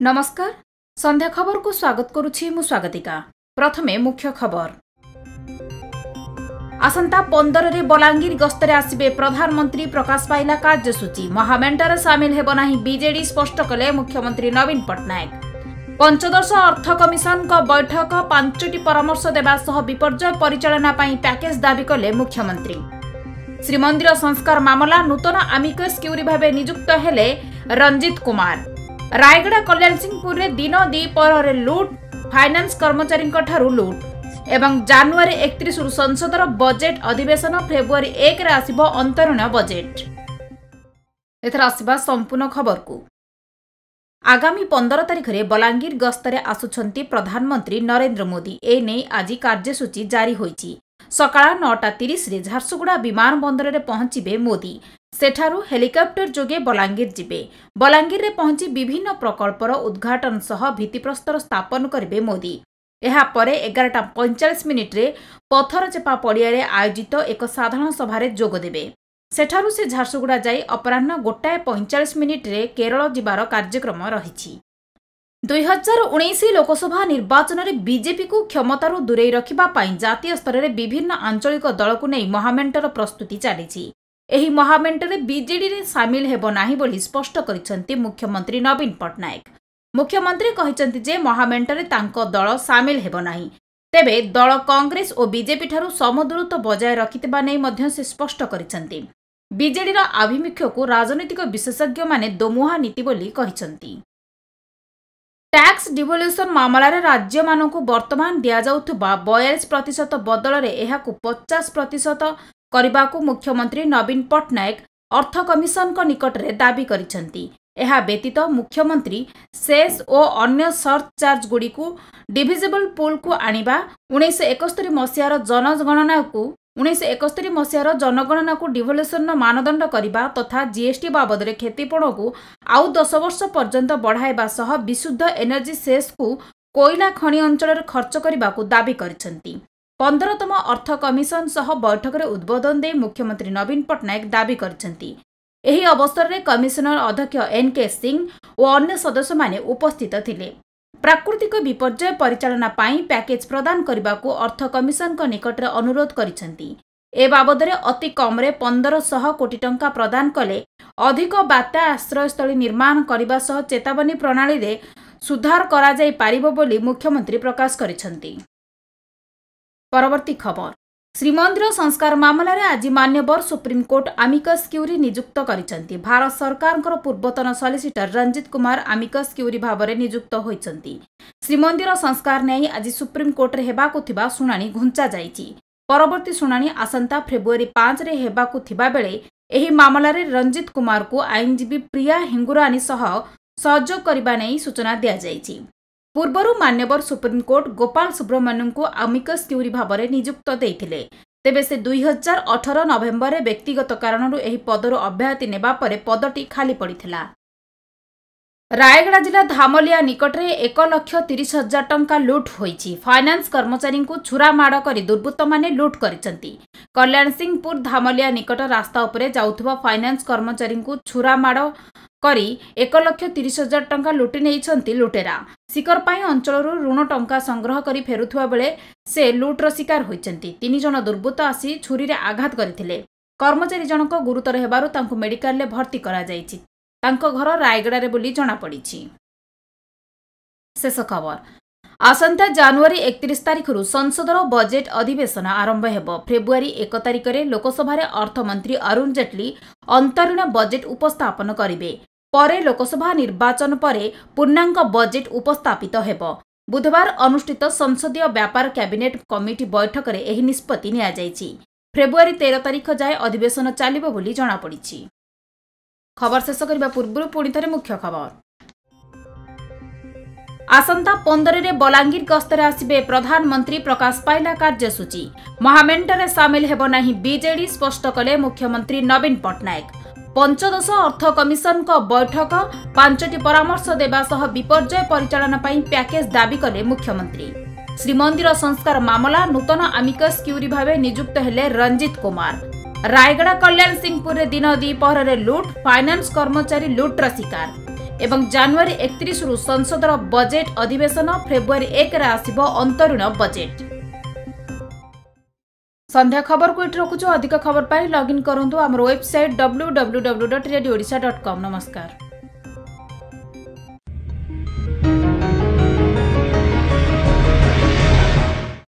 ନମସ୍କାର ସନ୍ଧ୍ୟା ଖବରକୁ ସ୍ୱାଗତ କରୁଛି ମୁଁ ସ୍ୱାଗତିକା ପ୍ରଥମେ ମୁଖ୍ୟ ଖବର ଆସନ୍ତା ପନ୍ଦରରେ ବଲାଙ୍ଗୀର ଗସ୍ତରେ ଆସିବେ ପ୍ରଧାନମନ୍ତ୍ରୀ ପ୍ରକାଶ ପାଇଲା କାର୍ଯ୍ୟସୂଚୀ ମହାମେଣ୍ଟରେ ସାମିଲ ହେବ ନାହିଁ ବିଜେଡି ସ୍ପଷ୍ଟ କଲେ ମୁଖ୍ୟମନ୍ତ୍ରୀ ନବୀନ ପଟ୍ଟନାୟକ ପଞ୍ଚଦଶ ଅର୍ଥ କମିଶନଙ୍କ ବୈଠକ ପାଞ୍ଚଟି ପରାମର୍ଶ ଦେବା ସହ ବିପର୍ଯ୍ୟୟ ପରିଚାଳନା ପାଇଁ ପ୍ୟାକେଜ ଦାବି କଲେ ମୁଖ୍ୟମନ୍ତ୍ରୀ ଶ୍ରୀମନ୍ଦିର ସଂସ୍କାର ମାମଲା ନୂତନ ଆମିକସ୍ କ୍ୟୁରି ଭାବେ ନିଯୁକ୍ତ ହେଲେ ରଞ୍ଜିତ କୁମାର ରାୟଗଡ଼ା କଲ୍ୟାଣ ସିଂହପୁରରେ ଦିନ ଦ୍ୱିପହରରେ ଲୁଟ୍ ଫାଇନାନ୍ସ କର୍ମଚାରୀଙ୍କଠାରୁ ଲୁଟ୍। ଏବଂ ଜାନୁଆରୀ ଏକତିରିଶରୁ ସଂସଦର ବଜେଟ୍ ଅଧିବେଶନ ଫେବୃଆରୀ ଏକରେ ଆସିବ ଅନ୍ତରୀଣ ବଜେଟ୍। ଏଥର ଆସିବା ସମ୍ପୂର୍ଣ୍ଣ ଖବରକୁ। ଆଗାମୀ ପନ୍ଦର ତାରିଖରେ ବଲାଙ୍ଗୀର ଗସ୍ତରେ ଆସୁଛନ୍ତି ପ୍ରଧାନମନ୍ତ୍ରୀ ନରେନ୍ଦ୍ର ମୋଦି। ଏନେଇ ଆଜି କାର୍ଯ୍ୟସୂଚୀ ଜାରି ହୋଇଛି। ସକାଳ ନଅଟା ତିରିଶରେ ଝାରସୁଗୁଡ଼ା ବିମାନ ବନ୍ଦରରେ ପହଞ୍ଚିବେ ମୋଦି। ସେଠାରୁ ହେଲିକପ୍ଟର ଯୋଗେ ବଲାଙ୍ଗୀର ଯିବେ। ବଲାଙ୍ଗୀରରେ ପହଞ୍ଚି ବିଭିନ୍ନ ପ୍ରକଳ୍ପର ଉଦ୍ଘାଟନ ସହ ଭିତ୍ତିପ୍ରସ୍ତର ସ୍ଥାପନ କରିବେ ମୋଦି। ଏହାପରେ ଏଗାରଟା ପଇଁଚାଳିଶ ମିନିଟ୍ରେ ପଥରଚେପା ପଡ଼ିଆରେ ଆୟୋଜିତ ଏକ ସାଧାରଣ ସଭାରେ ଯୋଗଦେବେ ସେଠାରୁ ସେ ଝାରସୁଗୁଡ଼ା ଯାଇ ଅପରାହ୍ନ ଗୋଟାଏ ପଇଁଚାଳିଶ ମିନିଟ୍ରେ କେରଳ ଯିବାର କାର୍ଯ୍ୟକ୍ରମ ରହିଛି। ଦୁଇହଜାର ଉଣେଇଶ ଲୋକସଭା ନିର୍ବାଚନରେ ବିଜେପିକୁ କ୍ଷମତାରୁ ଦୂରେଇ ରଖିବା ପାଇଁ ଜାତୀୟ ସ୍ତରରେ ବିଭିନ୍ନ ଆଞ୍ଚଳିକ ଦଳକୁ ନେଇ ମହାମେଣ୍ଟର ପ୍ରସ୍ତୁତି ଚାଲିଛି। ଏହି ମହାମେଣ୍ଟରେ ବିଜେଡିରେ ସାମିଲ ହେବ ନାହିଁ ବୋଲି ସ୍ପଷ୍ଟ କରିଛନ୍ତି ମୁଖ୍ୟମନ୍ତ୍ରୀ ନବୀନ ପଟ୍ଟନାୟକ। ମୁଖ୍ୟମନ୍ତ୍ରୀ କହିଛନ୍ତି ଯେ ମହାମେଣ୍ଟରେ ତାଙ୍କ ଦଳ ସାମିଲ ହେବ ନାହିଁ। ତେବେ ଦଳ କଂଗ୍ରେସ ଓ ବିଜେପିଠାରୁ ସମଦୂରତ୍ୱ ବଜାୟ ରଖିଥିବା ନେଇ ମଧ୍ୟ ସେ ସ୍ପଷ୍ଟ କରିଛନ୍ତି। ବିଜେଡିର ଆଭିମୁଖ୍ୟକୁ ରାଜନୈତିକ ବିଶେଷଜ୍ଞମାନେ ଦୋମୁହା ନୀତି ବୋଲି କହିଛନ୍ତି। ଟ୍ୟାକ୍ସ ଡିଭଲ୍ୟୁସନ ମାମଲାରେ ରାଜ୍ୟମାନଙ୍କୁ ବର୍ତ୍ତମାନ ଦିଆଯାଉଥିବା ବୟାଳିଶ ପ୍ରତିଶତ ବଦଳରେ ଏହାକୁ ପଚାଶ ପ୍ରତିଶତ କରିବାକୁ ମୁଖ୍ୟମନ୍ତ୍ରୀ ନବୀନ ପଟ୍ଟନାୟକ ଅର୍ଥ କମିଶନଙ୍କ ନିକଟରେ ଦାବି କରିଛନ୍ତି। ଏହା ବ୍ୟତୀତ ମୁଖ୍ୟମନ୍ତ୍ରୀ ସେସ୍ ଓ ଅନ୍ୟ ସରଚାର୍ଜଗୁଡ଼ିକୁ ଡିଭିଜିବଲ ପୁଲ୍କୁ ଆଣିବା ଉଣେଇଶହ ଏକସ୍ତରୀ ମସିହାର ଜନଗଣନାକୁ ଉଣେଇଶହ ଏକସ୍ତରୀ ମସିହାର ଜନଗଣନାକୁ ଡିଭଲ୍ୟୁସନର ମାନଦଣ୍ଡ କରିବା ତଥା ଜିଏସ୍ଟି ବାବଦରେ କ୍ଷତିପୂରଣକୁ ଆଉ ଦଶ ବର୍ଷ ପର୍ଯ୍ୟନ୍ତ ବଢ଼ାଇବା ସହ ବିଶୁଦ୍ଧ ଏନର୍ଜି ସେସ୍କୁ କୋଇଲା ଖଣି ଅଞ୍ଚଳରେ ଖର୍ଚ୍ଚ କରିବାକୁ ଦାବି କରିଛନ୍ତି। ପନ୍ଦରତମ ଅର୍ଥ କମିଶନ ସହ ବୈଠକରେ ଉଦ୍ବୋଧନ ଦେଇ ମୁଖ୍ୟମନ୍ତ୍ରୀ ନବୀନ ପଟ୍ଟନାୟକ ଦାବି କରିଛନ୍ତି। ଏହି ଅବସରରେ କମିଶନର ଅଧ୍ୟକ୍ଷ ଏନ୍ କେ ସିଂ ଓ ଅନ୍ୟ ସଦସ୍ୟମାନେ ଉପସ୍ଥିତ ଥିଲେ। ପ୍ରାକୃତିକ ବିପର୍ଯ୍ୟୟ ପରିଚାଳନା ପାଇଁ ପ୍ୟାକେଜ ପ୍ରଦାନ କରିବାକୁ ଅର୍ଥ କମିଶନଙ୍କ ନିକଟରେ ଅନୁରୋଧ କରିଛନ୍ତି। ଏ ବାବଦରେ ଅତି କମ୍ରେ ପନ୍ଦରଶହ କୋଟି ଟଙ୍କା ପ୍ରଦାନ କଲେ ଅଧିକ ବାତ୍ୟା ଆଶ୍ରୟସ୍ଥଳୀ ନିର୍ମାଣ କରିବା ସହ ଚେତାବନୀ ପ୍ରଣାଳୀରେ ସୁଧାର କରାଯାଇପାରିବ ବୋଲି ମୁଖ୍ୟମନ୍ତ୍ରୀ ପ୍ରକାଶ କରିଛନ୍ତି। ପରବର୍ତ୍ତୀ ଖବର। ଶ୍ରୀମନ୍ଦିର ସଂସ୍କାର ମାମଲାରେ ଆଜି ମାନ୍ୟବର ସୁପ୍ରିମକୋର୍ଟ ଆମିକସ୍ କ୍ୟୁରି ନିଯୁକ୍ତ କରିଛନ୍ତି। ଭାରତ ସରକାରଙ୍କର ପୂର୍ବତନ solicitor Ranjit Kumar amicus curiae ଭାବରେ ନିଯୁକ୍ତ ହୋଇଛନ୍ତି। ଶ୍ରୀମନ୍ଦିର ସଂସ୍କାର ନେଇ ଆଜି ସୁପ୍ରିମକୋର୍ଟରେ ହେବାକୁ ଥିବା ଶୁଣାଣି ଘୁଞ୍ଚାଯାଇଛି ପରବର୍ତ୍ତୀ ଶୁଣାଣି ଆସନ୍ତା ଫେବୃଆରୀ ପାଞ୍ଚରେ ହେବାକୁ ଥିବାବେଳେ ଏହି ମାମଲାରେ ରଞ୍ଜିତ କୁମାରକୁ ଆଇନଜୀବୀ ପ୍ରିୟା ହିଙ୍ଗୁରାନୀ ସହ ସହଯୋଗ କରିବା ନେଇ ସୂଚନା ଦିଆଯାଇଛି। ପୂର୍ବରୁ ମାନ୍ୟବର ସୁପ୍ରିମକୋର୍ଟ ଗୋପାଳ ସୁବ୍ରମଣ୍ୟଙ୍କୁ ଆମିକସ୍ କ୍ୟୁରି ଭାବରେ ନିଯୁକ୍ତ ଦେଇଥିଲେ। ତେବେ ସେ ଦୁଇହଜାର ଅଠର ନଭେମ୍ବରରେ ବ୍ୟକ୍ତିଗତ କାରଣରୁ ଏହି ପଦରୁ ଅବ୍ୟାହତି ନେବା ପରେ ପଦଟି ଖାଲି ପଡ଼ିଥିଲା। ରାୟଗଡ଼ା ଜିଲ୍ଲା ଧାମଲିଆ ନିକଟରେ ଏକ ଲକ୍ଷ ତିରିଶ ହଜାର ଟଙ୍କା ଲୁଟ୍ ହୋଇଛି। ଫାଇନାନ୍ସ କର୍ମଚାରୀଙ୍କୁ ଛୁରା ମାଡ଼ କରି ଦୁର୍ବୃତ୍ତମାନେ ଲୁଟ୍ କରିଛନ୍ତି। କଲ୍ୟାଣ ସିଂହପୁର ଧାମଲିଆ ନିକଟ ରାସ୍ତା ଉପରେ ଯାଉଥିବା ଫାଇନାନ୍ସ କର୍ମଚାରୀଙ୍କୁ ଛୁରା ମାଡ଼ କରି ଏକ ଲକ୍ଷ ତିରିଶ ହଜାର ଟଙ୍କା ଲୁଟି ନେଇଛନ୍ତି ଲୁଟେରା। ଶିକର ପାଇଁ ଅଞ୍ଚଳରୁ ଋଣ ଟଙ୍କା ସଂଗ୍ରହ କରି ଫେରୁଥିବା ବେଳେ ସେ ଲୁଟ୍ର ଶିକାର ହୋଇଛନ୍ତି। ତିନି ଜଣ ଦୁର୍ବୃତ୍ତ ଆସି ଛୁରୀରେ ଆଘାତ କରିଥିଲେ। କର୍ମଚାରୀ ଜଣକ ଗୁରୁତର ହେବାରୁ ତାଙ୍କୁ ମେଡିକାଲରେ ଭର୍ତ୍ତି କରାଯାଇଛି। ତାଙ୍କ ଘର ରାୟଗଡ଼ାରେ ବୋଲି ଜଣାପଡ଼ିଛି। ଶେଷ ଖବର। ଆସନ୍ତା ଜାନୁଆରୀ ଏକତିରିଶ ତାରିଖରୁ ସଂସଦର ବଜେଟ୍ ଅଧିବେଶନ ଆରମ୍ଭ ହେବ। ଫେବୃଆରୀ ଏକ ତାରିଖରେ ଲୋକସଭାରେ ଅର୍ଥମନ୍ତ୍ରୀ ଅରୁଣ ଜେଟ୍ଲୀ ଅନ୍ତରୀଣ ବଜେଟ୍ ଉପସ୍ଥାପନ କରିବେ। ପରେ ଲୋକସଭା ନିର୍ବାଚନ ପରେ ପୂର୍ଣ୍ଣାଙ୍ଗ ବଜେଟ୍ ଉପସ୍ଥାପିତ ହେବ। ବୁଧବାର ଅନୁଷ୍ଠିତ ସଂସଦୀୟ ବ୍ୟାପାର କ୍ୟାବିନେଟ୍ କମିଟି ବୈଠକରେ ଏହି ନିଷ୍ପତ୍ତି ନିଆଯାଇଛି। ଫେବୃଆରୀ ତେର ତାରିଖ ଯାଏଁ ଅଧିବେଶନ ଚାଲିବ ବୋଲି ଜଣାପଡ଼ିଛି। ଖବର ଶେଷ କରିବା ପୂର୍ବରୁ ପୁଣି ଥରେ ମୁଖ୍ୟ ଖବର। ଆସନ୍ତା ପନ୍ଦରରେ ବଲାଙ୍ଗୀର ଗସ୍ତରେ ଆସିବେ ପ୍ରଧାନମନ୍ତ୍ରୀ ପ୍ରକାଶ ପାଇଲା କାର୍ଯ୍ୟସୂଚୀ। ମହାମେଣ୍ଟରେ ସାମିଲ ହେବ ନାହିଁ ବିଜେଡି ସ୍ପଷ୍ଟ କଲେ ମୁଖ୍ୟମନ୍ତ୍ରୀ ନବୀନ ପଟ୍ଟନାୟକ। ପଞ୍ଚଦଶ ଅର୍ଥ କମିଶନଙ୍କ ବୈଠକ ପାଞ୍ଚଟି ପରାମର୍ଶ ଦେବା ସହ ବିପର୍ଯ୍ୟୟ ପରିଚାଳନା ପାଇଁ ପ୍ୟାକେଜ ଦାବି କଲେ ମୁଖ୍ୟମନ୍ତ୍ରୀ। ଶ୍ରୀମନ୍ଦିର ସଂସ୍କାର ମାମଲା ନୂତନ ଆମିକସ୍ କ୍ୟୁରି ଭାବେ ନିଯୁକ୍ତ ହେଲେ ରଞ୍ଜିତ କୁମାର। ରାୟଗଡ଼ା କଲ୍ୟାଣ ସିଂହପୁରରେ ଦିନ ଦ୍ୱିପହରରେ ଲୁଟ୍ ଫାଇନାନ୍ସ କର୍ମଚାରୀ ଲୁଟ୍ର ଶିକାର। ଏବଂ ଜାନୁଆରୀ ଏକତିରିଶରୁ ସଂସଦର ବଜେଟ୍ ଅଧିବେଶନ ଫେବୃଆରୀ ଏକରେ ଆସିବ ଅନ୍ତରୀଣ ବଜେଟ୍। ସନ୍ଧ୍ୟା ଖବରକୁ ଏଠି ରଖୁଛୁ। ଅଧିକ ଖବର ପାଇଁ ଲଗ୍ଇନ୍ କରନ୍ତୁ ଆମର website W W W dot radio Odisha dot com ନମସ୍କାର।